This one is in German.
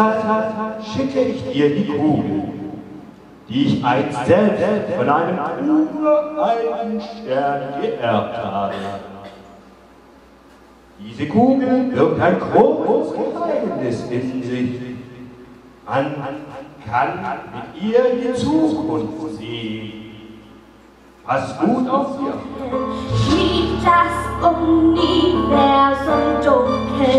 Deshalb schicke ich dir die Kugel, die ich einst selbst von einem uralten Stern geerbt habe. Diese Kugel birgt ein großes Geheimnis in sich. Man kann mit ihr die Zukunft sehen. Pass gut auf dir. Schmiegt das Universum dunkel,